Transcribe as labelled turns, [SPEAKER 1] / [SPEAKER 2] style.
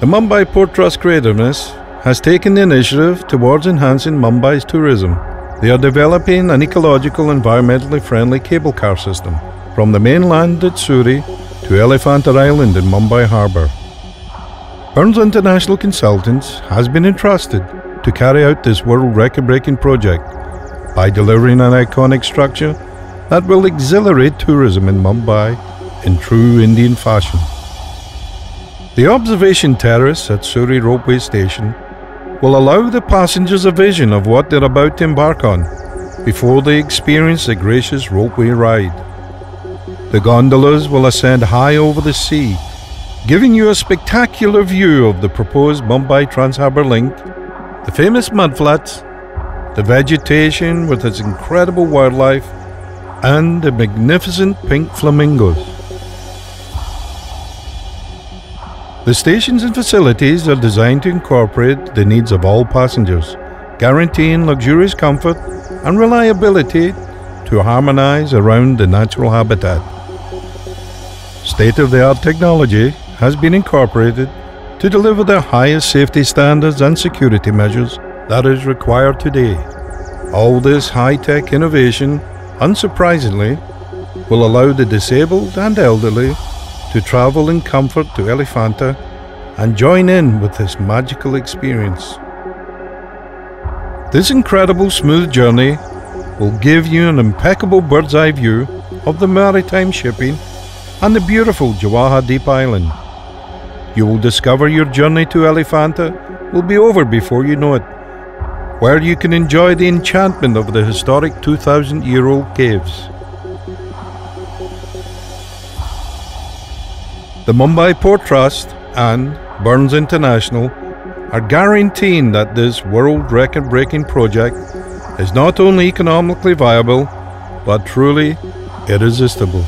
[SPEAKER 1] The Mumbai Port Trust Creativeness has taken the initiative towards enhancing Mumbai's tourism. They are developing an ecological, environmentally friendly cable car system from the mainland at Sewri to Elephanta Island in Mumbai Harbour. Burns International Consultants has been entrusted to carry out this world record breaking project by delivering an iconic structure that will exhilarate tourism in Mumbai in true Indian fashion. The observation terrace at Sewri Ropeway Station will allow the passengers a vision of what they're about to embark on before they experience the gracious ropeway ride. The gondolas will ascend high over the sea, giving you a spectacular view of the proposed Mumbai Trans-Harbour Link, the famous mudflats, the vegetation with its incredible wildlife, and the magnificent pink flamingos. The stations and facilities are designed to incorporate the needs of all passengers, guaranteeing luxurious comfort and reliability to harmonize around the natural habitat. State-of-the-art technology has been incorporated to deliver the highest safety standards and security measures that is required today. All this high-tech innovation, unsurprisingly, will allow the disabled and elderly to travel in comfort to Elephanta and join in with this magical experience. This incredible smooth journey will give you an impeccable bird's eye view of the maritime shipping and the beautiful Jawahar Dweep Island. You will discover your journey to Elephanta will be over before you know it, where you can enjoy the enchantment of the historic 2000 year old caves. The Mumbai Port Trust and Burns International are guaranteeing that this world record breaking project is not only economically viable but truly irresistible.